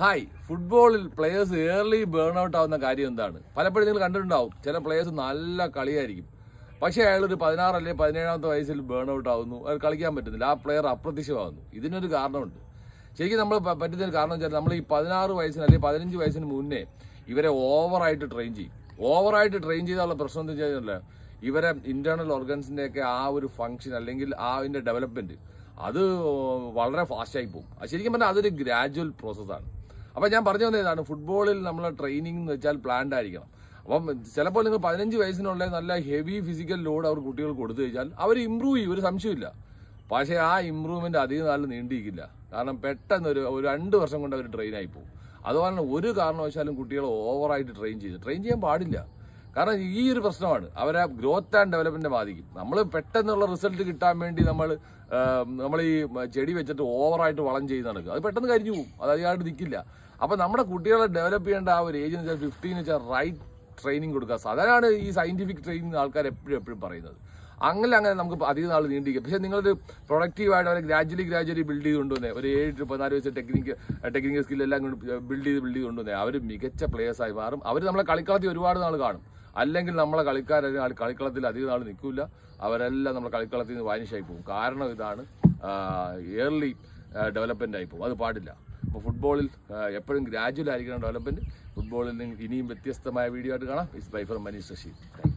Hi ഫുട്ബോളിൽ players early burn out ആവുന്ന കാര്യം എന്താണ്? പലപ്പോഴും നിങ്ങൾ കണ്ടിട്ടുണ്ടാവും ചില പ്ലേയേഴ്സ് നല്ല കളിയായിരിക്കും. പക്ഷേ അയാൾ ഒരു പതിനാറ് അല്ലെങ്കിൽ പതിനേഴാമത്തെ വയസ്സിൽ ബേൺ ഔട്ട് ആവുന്നു അയാൾ കളിക്കാൻ പറ്റുന്നില്ല ആ പ്ലെയർ അപ്രത്യക്ഷമാകുന്നു ഇതിനൊരു കാരണമുണ്ട്. ശരിക്കും നമ്മൾ പറ്റുന്ന കാരണം വെച്ചാൽ നമ്മൾ ഈ പതിനാറ് വയസ്സിന് അല്ലെങ്കിൽ പതിനഞ്ച് വയസ്സിന് മുന്നേ ഇവരെ ഓവറായിട്ട് ട്രെയിൻ ചെയ്യും. ഓവറായിട്ട് ട്രെയിൻ ചെയ്താലുള്ള പ്രശ്നം എന്ന് വെച്ച് കഴിഞ്ഞാൽ ഇവരെ ഇന്റേണൽ ഓർഗൻസിന്റെയൊക്കെ ആ ഒരു ഫംഗ്ഷൻ അല്ലെങ്കിൽ ആ അതിന്റെ ഡെവലപ്മെന്റ് അത് വളരെ ഫാസ്റ്റായി പോകും. ശരിക്കും പറഞ്ഞാൽ അതൊരു ഗ്രാജുവൽ പ്രോസസ്സാണ് അപ്പൊ ഞാൻ പറഞ്ഞു വന്നതാണ് ഫുട്ബോളിൽ നമ്മൾ ട്രെയിനിങ് എന്ന് വെച്ചാൽ പ്ലാൻഡ് ആയിരിക്കണം. അപ്പം ചിലപ്പോൾ നിങ്ങൾ പതിനഞ്ച് വയസ്സിനുള്ള നല്ല ഹെവി ഫിസിക്കൽ ലോഡ് അവർ കുട്ടികൾക്ക് കൊടുത്തു കഴിഞ്ഞാൽ അവർ ഇമ്പ്രൂവ് ചെയ്യും ഒരു സംശയമില്ല പക്ഷേ ആ ഇമ്പ്രൂവ്മെന്റ് അധികം നാൾ നീണ്ടിരിക്കില്ല. കാരണം പെട്ടെന്ന് ഒരു ഒരു രണ്ട് വർഷം കൊണ്ട് അവർ ട്രെയിൻ ആയി പോകും. അതുപോലെ ഒരു കാരണവശാലും കുട്ടികളെ ഓവറായിട്ട് ട്രെയിൻ ചെയ്ത് ട്രെയിൻ ചെയ്യാൻ പാടില്ല. കാരണം ഈ ഒരു പ്രശ്നമാണ്. അവരെ ഗ്രോത്ത് ആൻഡ് ഡെവലപ്മെന്റ് ബാധിക്കും. നമ്മൾ പെട്ടെന്നുള്ള റിസൾട്ട് കിട്ടാൻ വേണ്ടി നമ്മൾ നമ്മൾ ഈ ചെടി വെച്ചിട്ട് ഓവറായിട്ട് വളം ചെയ്ത് നടക്കുക. അത് പെട്ടെന്ന് കരിഞ്ഞു പോകും. അത് അധികമായിട്ട് നിൽക്കില്ല. അപ്പൊ നമ്മുടെ കുട്ടികളെ ഡെവലപ്പ് ചെയ്യേണ്ട ആ ഒരു ഏജ് എന്ന് വെച്ചാൽ ഫിഫ്റ്റീൻ വെച്ചാൽ റൈറ്റ് ട്രെയിനിങ് കൊടുക്കുക. സാധാരണ ഈ സയന്റിഫിക് ട്രെയിനിങ് ആൾക്കാർ എപ്പോഴും എപ്പോഴും പറയുന്നത്. അങ്ങനെ അങ്ങനെ നമുക്ക് അധികം നാൾ നീണ്ടിരിക്കും. പക്ഷേ നിങ്ങളൊരു പ്രൊഡക്റ്റീവായിട്ട് അവരെ ഗ്രാജുവലി ഗ്രാജുവലി ബിൽഡ് ചെയ്ത് കൊണ്ടുവന്നേ. ഒരു ഏഴ് ടു പതിനാല് വയസ്സ് ടെക്നിക്ക് ടെക്നിക്കൽ സ്കിൽ കൊണ്ട് ബിൽഡ് ചെയ്ത് ബിൽഡ് ചെയ്ത് കൊണ്ടുവന്നേ. അവർ മികച്ച പ്ലേയേഴ്സായി മാറും. അവർ നമ്മളെ കളിക്കളത്തിൽ ഒരുപാട് നാൾ കാണും. അല്ലെങ്കിൽ നമ്മളെ കളിക്കാർ കളിക്കളത്തിൽ അധികം നാൾ നിൽക്കില്ല അവരെല്ലാം നമ്മളെ കളിക്കളത്തിൽ നിന്ന് വാനിഷായി പോകും. കാരണം ഇതാണ് ഇയർലി ഡെവലപ്മെന്റ് ആയി പോകും. അത് പാടില്ല. അപ്പോൾ ഫുട്ബോളിൽ എപ്പോഴും ഗ്രാജുവൽ ആയിരിക്കണം ഡെവലപ്മെന്റ് ഫുട്ബോളിൽ നിങ്ങൾക്ക് ഇനിയും വ്യത്യസ്തമായ വീഡിയോ ആയിട്ട് കാണാം. It's bye from Manish Sashi thank